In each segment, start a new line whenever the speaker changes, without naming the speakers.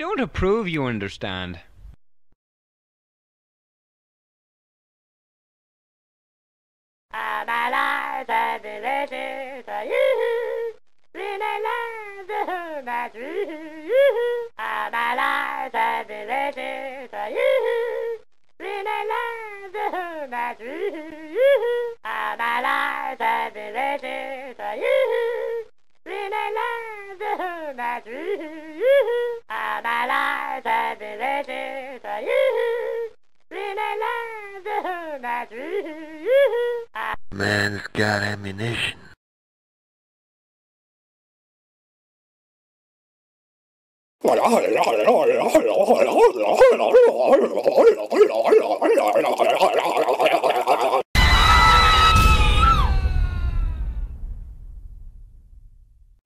don't approve, you understand.
Man's got ammunition.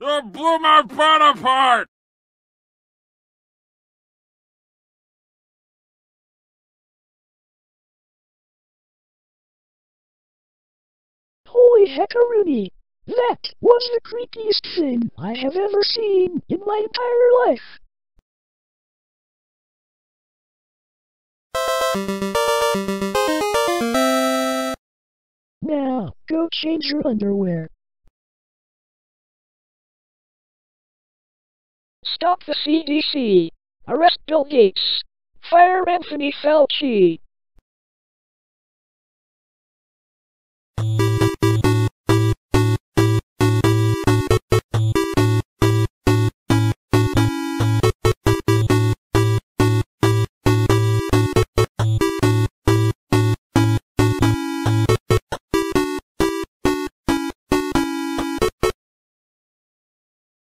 You blew my butt apart!
Holy heckaroonie! That was the creepiest thing I have ever seen in my entire life. Now, go change your underwear. Stop the CDC. Arrest Bill Gates. Fire Anthony Fauci.